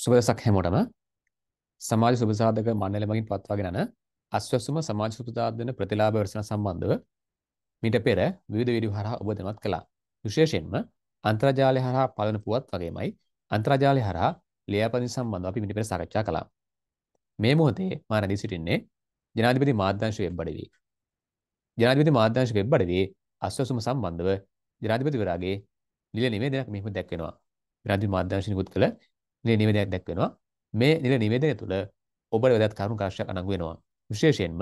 සුබදසක් හැමෝටම සමාජ සුබසාධක මණ්ඩලය මගින් පත්වාගෙන යන අස්වැසුම සමාජ සුබසාධන ප්‍රතිලාභ වර්ෂණ සම්බන්ධව මීට පෙර විවිධ වීඩියෝ හරහා ඔබ දැනුවත් කළා. විශේෂයෙන්ම අන්තර්ජාලය හරහා පළවන පුවත් වගේමයි අන්තර්ජාලය හරහා ලියාපදිංචි සම්බන්ධව අපි මීට පෙර සාකච්ඡා කළා. මේ මොහොතේ මා රැඳී සිටින්නේ ජනාධිපති මාධ්‍යංශ වෙබ් අඩවියේ. ජනාධිපති මාධ්‍යංශ වෙබ් අඩවියේ අස්වැසුම සම්බන්ධව ජනාධිපතිවරයාගේ නිල නිවේදනයක් මෙහිම දැක්වෙනවා. ජනාධිපති මාධ්‍යංශ නිකුත් කළ නිල නිවේදනයක් දැක්වෙනවා. මේ නිල නිවේදනය තුළ ඔබට වැදගත් කරුණු කාශයක් අනංගු වෙනවා. විශේෂයෙන්ම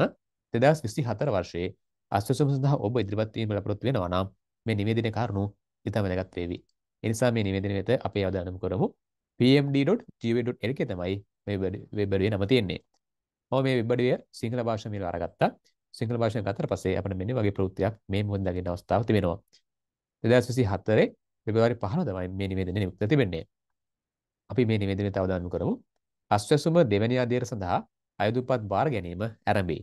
2024 වර්ෂයේ අස්වැසුම සඳහා ඔබ ඉදිරිපත් වීම බලාපොරොත්තු වෙනවා නම් මේ නිවේදනයේ කරුණු ඉතාම වැදගත් වේවි. ඒ නිසා මේ නිවේදනය වෙත අපේ අවධානය යොමු කරමු. pmd.gov.lk තමයි මේ වෙබ් අඩවියේ නම තියෙන්නේ. මම මේ වෙබ් අඩවිය සිංහල භාෂාවෙන් මේවා අරගත්තා. සිංහල භාෂාවෙන් ගත්තට පස්සේ අපිට මෙන්න වගේ ප්‍රවෘත්තියක් මේ මොහොත දකින්න අවස්ථාවක් තිබෙනවා. 2024 පෙබරවාරි 15 තමයි මේ නිවේදනය නිකුත් තිබෙන්නේ. අපි මේ නිවේදනයට අවධානය කරමු. අස්වැසුම දෙවැනි අධීර සඳහා අයදුම්පත් බාර ගැනීම ආරම්භයි.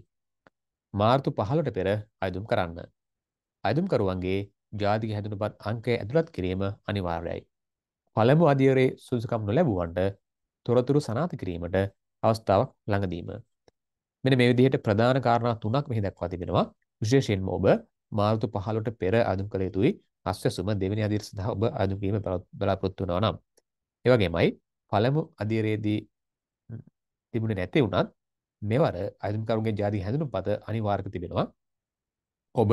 මාර්තු 15ට පෙර අයදුම් කරන්න. අයදුම්කරුවන්ගේ ජාතික හැඳුනුපත් අංකය ඇතුළත් කිරීම අනිවාර්යයි. පළමු අධීරයේ සුදුසුකම් නොලැබුවන්ට තොරතුරු සනාථ කිරීමට අවස්ථාවක් ළඟදීම. මෙන්න මේ විදිහට ප්‍රධාන කාරණා තුනක් මෙහි දක්වා තිබෙනවා. විශේෂයෙන්ම ඔබ මාර්තු 15ට පෙර අයදුම් කළ යුතුයි. අස්වැසුම දෙවැනි අධීර සඳහා ඔබ අයදුම් කිරීම බලාපොරොත්තු වෙනවා නම්. ඒ වගේමයි පළමු අධීරයේදී තිබුණේ නැති වුණත් මෙවර අයදුම්කරුන්ගේ ජාති හැඳුනුම්පත අනිවාර්යක තිබෙනවා. ඔබ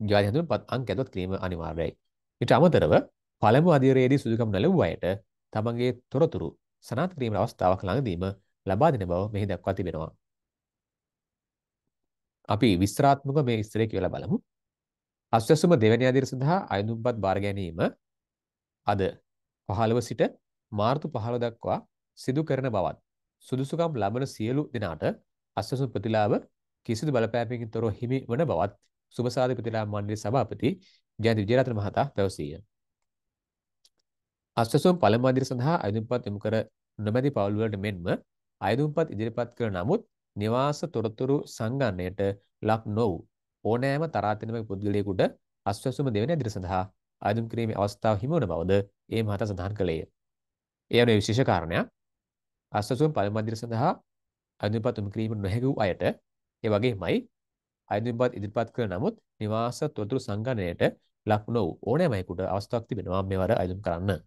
ජාති හැඳුනුම්පත් අංක ඇතුළත් කිරීම අනිවාර්යයි. ඊට අමතරව පළමු අධීරයේදී සුදුකම් නොලැබුව අයට තමන්ගේ තොරතුරු සනාථ කිරීමේ අවස්ථාවක් ළඟදීම ලබා දෙන බව මෙහි දක්වා තිබෙනවා. අපි විස්තරාත්මක මේ විස්තරය කියලා බලමු. අස්වැසුම දෙවැනි අධීර සඳහා අයදුම්පත් බාර ගැනීම අද 15 සිට මාර්තු 15 දක්වා සිදු කරන බවත් සුදුසුකම් ලබන සියලු දෙනාට අස්වැසුම් ප්‍රතිලාභ කිසිදු බලපෑමකින් තොරව හිමි වන බවත් සුබසාධක ප්‍රතිලාභ මණ්ඩලයේ සභාපති ජයන්ති විජේරත්න මහතා පැවසීය. අස්වැසුම් පළමු අදිර සඳහා අයදුම්පත් යොමු කර නොමැති පවුල් වලට මෙන්ම අයදුම්පත් ඉදිරිපත් කර නමුත් නිවාස තොරතුරු සංගණනයට ලක් නොවු ඕනෑම තරාතිරමක පුද්ගලයෙකුට අස්වැසුම දෙවැනි අදිර සඳහා අයදුම් කිරීමේ අවස්ථාව හිමි වන බවද ඒ මහතා සඳහන් කළේය. ඒ අනුව විශේෂ කාරණයක් අස්වැසුම් පළමු අදිර සඳහා අයදුම්පත් යොමු කිරීම නොහැකි වූ අයට ඒ වගේමයි අයදුම්පත් ඉදිරිපත් කළ නමුත් නිවාස තොරතුරු සංගණනයට ලක් නොවු ඕනෑම අයෙකුට අවස්ථාවක් තිබෙනවා මෙවර අයදුම් කරන්න.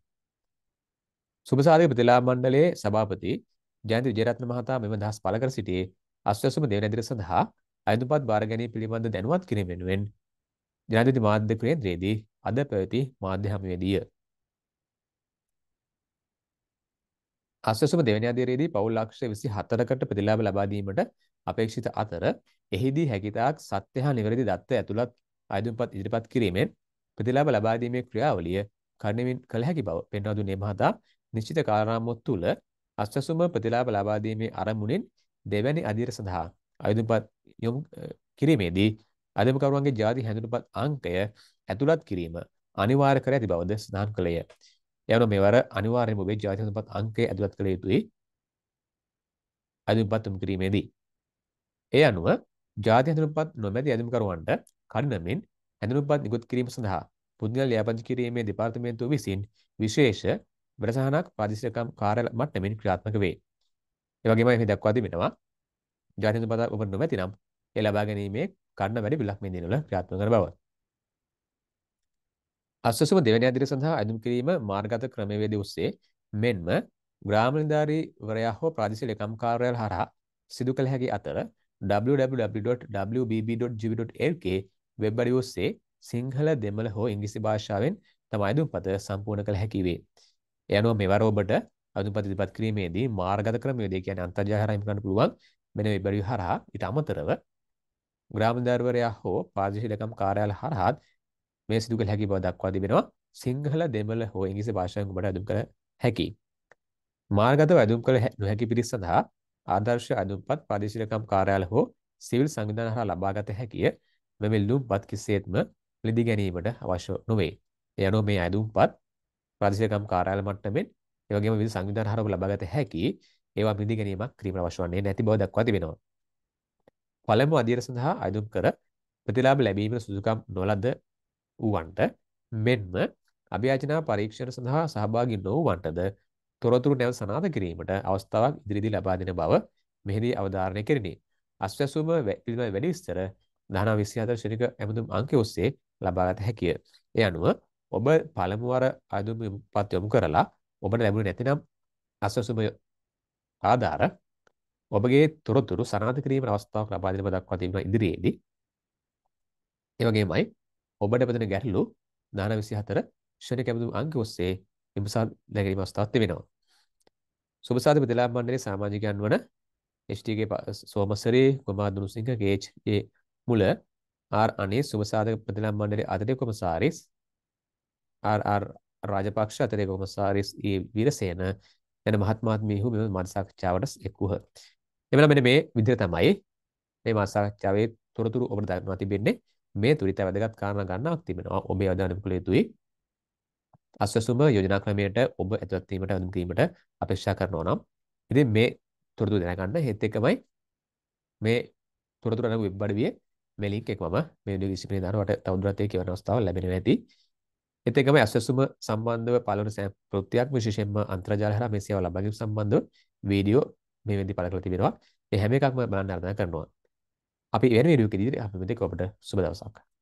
සුබසාධක ප්‍රතිලාභ මණ්ඩලයේ සභාපති ජයන්ති විජේරත්න මහතා මෙම දහස් පළ කර සිටියේ අස්වැසුම දෙවන ඇදිර සඳහා අයදුම්පත් බාර ගැනීම පිළිබඳ දැනුවත් කිරීම වෙනුවෙන් ජනාධිපති මාධ්‍ය කේන්ද්‍රයේදී අද පැවති මාධ්‍ය හමුවේදීය. අස්වැසුම දෙවැනි අදියරේදී පවුල් ලක්ෂ 24කට ප්‍රතිලාභ ලබා දීමට අපේක්ෂිත අතර එහිදී හැකියතාක් සත්‍ය හා නිවැරදි දත්ත ඇතුළත් අයදුම්පත් ඉදිරිපත් කිරීමෙන් ප්‍රතිලාභ ලබා දීමේ ක්‍රියාවලිය කඩනමින් කළ හැකි බව පෙන්වා දුන්නේ මහතා නිශ්චිත කාලරාමුවක් තුළ අස්වැසුම ප්‍රතිලාභ ලබා දීමේ අරමුණින් දෙවැනි අදියර සඳහා අයදුම්පත් යොමු කිරීමේදී අදමකරුවන්ගේ ජාති හැඳුනුපත් අංකය ඇතුළත් කිරීම අනිවාර්ය කර ඇති බවද සඳහන් කළේය. යවන මෙවර අනිවාර්යයෙන්ම ඔබේ ජාති හැඳුනුපත් අංකය ඇතුළත් කළ යුතුයි. අයදුම්පත් යොමු කිරීමේදී. ඒ අනුව ජාති හැඳුනුපත් නොමැති අයදුම්කරුවන්ට කඩිනමින් හැඳුනුපත් නිකුත් කිරීම සඳහා පුද්ගල ලියාපදිංචි කිරීමේ දෙපාර්තමේන්තුව විසින් විශේෂ වැඩසටහනක් ප්‍රාදේශීයකම් කාර්යාල මට්ටමින් ක්‍රියාත්මක වේ. ඒ වගේම එහි දක්වා තිබෙනවා ජාතික පද ඔබ නොමැති නම් ඒ ලබා ගැනීමේ කන්න වැඩි බිලක් මේ දිනවල ක්‍රියාත්මක කරන බව. අස්වැසුම දෙවැනි අදිර සඳහා අඳුම් කිරීම මාර්ගගත ක්‍රමවේදය ඔස්සේ මෙන්ම ග්‍රාම නිලධාරීවරයා හෝ ප්‍රාදේශීය ලේකම් කාර්යාලය හරහා සිදු කළ හැකි අතර www.wbb.gov.lk වෙබ් අඩවිය ඔස්සේ සිංහල දෙමළ හෝ ඉංග්‍රීසි භාෂාවෙන් තම අඳුම්පත සම්පූර්ණ කළ හැකි වේ. ඒ අනුව මෙවර ඔබට අඳුම්පත ඉදිරිපත් කිරීමේදී මාර්ගගත ක්‍රමවේදය කියන්නේ අන්තර්ජාලය හරහා හිමි කරන්න පුළුවන් මෙන්න වෙබ් අඩවිය හරහා ඊට අමතරව ග්‍රාම නිලධාරීවරයා හෝ ප්‍රාදේශීය ලේකම් කාර්යාලය හරහා මේ සිදු කළ හැකි බව දක්වා තිබෙනවා. සිංහල දෙමළ හෝ ඉංග්‍රීසි භාෂාවෙන් ඔබට අඳුම් කළ හැකි. මාර්ගගතව අඳුම් කළ නොහැකි පිරිස සඳහා ආදර්ශ අඳුම්පත් ප්‍රාදේශීය ලේකම් කාර්යාල හෝ සිවිල් සංවිධාන හරහා ලබාගත හැකිය. මෙම ඉල්ලුම්පත් කිසිසේත්ම ලිදි ගැනීමට අවශ්‍ය නොවේ. ඒ අනුව මේ අඳුම්පත් ප්‍රාදේශීය ලේකම් කාර්යාල මට්ටමින් ඒ වගේම විවිධ සංවිධාන හරහා ලබාගත හැකි ඒවා මිදි ගැනීමක් කිරීමට අවශ්‍ය වන්නේ නැති බව දක්වා තිබෙනවා. පළමු අධීර සඳහා අඳුම් කර ප්‍රතිලාභ ලැබීමේ සුදුසුකම් නොලද වූවන්ට මෙන්ම අභ්‍යාචනා පරීක්ෂණ සඳහා සහභාගී නොවූවන්ටද තොරතුරු නැව සනාථ කිරීමට අවස්ථාවක් ඉදිරියේදී ලබා දෙන බව මෙහිදී අවධාරණය කෙරිණි. අස්වැසුම පිළිබඳ වැඩි විස්තර 1924 ශ්‍රේණික ඇමතුම් අංකය ඔස්සේ ලබාගත හැකිය. ඒ අනුව ඔබ පළමු වර අයදුම් පත් යොමු කරලා ඔබට ලැබුණේ නැතිනම් අස්වැසුම ආධාර ඔබගේ තොරතුරු සනාථ කිරීමේ අවස්ථාවක් ලබා දෙන බව දක්වා තිබෙනවා ඉදිරියේදී. ඒ වගේමයි ඔබට පැමිණ ගැටලු 1924 ශ්‍රේණික ඇමතුම් අංකය ඔස්සේ විමසා දැකීම අවස්ථාවක් තිබෙනවා. සුබසාද ප්‍රතිලාභ මණ්ඩලයේ සමාජිකයන් වන HTගේ සෝමසරේ කුමාර දුනුසිංහ ගේච් ඒ මුල ආර් අනේ සුබසාධක ප්‍රතිලාභ මණ්ඩලයේ අතිරේක කොමසාරිස් ආර් ආර් රාජපක්ෂ අතිරේක කොමසාරිස් ඒ e වීරසේන යන මහත් මහත්මියහු මෙම මාධ්‍ය සාකච්ඡාවට එක් වූහ. එමෙන්න මෙන්න මේ විදිහට තමයි මේ මාධ්‍ය සාකච්ඡාවේ තොරතුරු ඔබට දක්වලා තිබෙන්නේ. මේ තුරිත වැදගත් කාරණා ගණනාවක් තිබෙනවා. ඔබේ අවධානය යොමු කළ යුතුයි. අස්වැසුම යෝජනා ක්‍රමයට ඔබ ඇතුළත් වීමට අඳුම් කිරීමට අපේක්ෂා කරනවා නම් ඉතින් මේ තොරතුරු දැනගන්න හේත් එක්කමයි මේ තොරතුරු අනුව වෙබ් අඩවියේ මේ ලින්ක් එක මම මේ වීඩියෝ ඩිස්ක්‍රිප්ෂන් දානවා වට තවදුරටත් ඒ කියවන අවස්ථාව ලැබෙනවා ඇති. ඒත් එක්කම අස්වැසුම සම්බන්ධව පළවන සෑම ප්‍රවෘත්තියක් විශේෂයෙන්ම අන්තර්ජාල හරහා මේ සේවාව ලබා ගැනීම සම්බන්ධව වීඩියෝ මේ වෙද්දී පළ කරලා තිබෙනවා. ඒ හැම එකක්ම බලන්න ආරාධනා කරනවා. අපි වෙන වීඩියෝ එකකදී අපි මෙතෙක් ඔබට සුබ දවසක්.